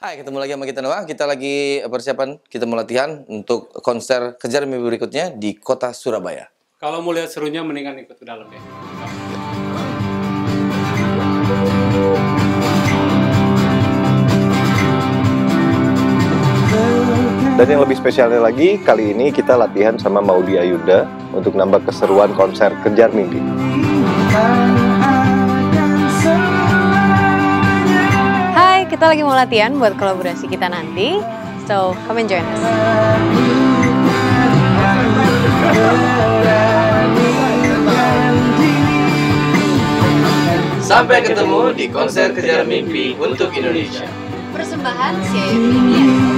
Hai, ketemu lagi sama kita Noah. Kita lagi persiapan, kita mau latihan untuk konser Kejar Mimpi berikutnya di kota Surabaya. Kalau mau lihat serunya mendingan ikut ke dalam ya. Dan yang lebih spesialnya lagi, kali ini kita latihan sama Maudi Ayunda untuk nambah keseruan konser Kejar Mimpi. Kita lagi mau latihan buat kolaborasi kita nanti. So, come and join us. Sampai ketemu di konser Kejar Mimpi untuk Indonesia. Persembahan CIF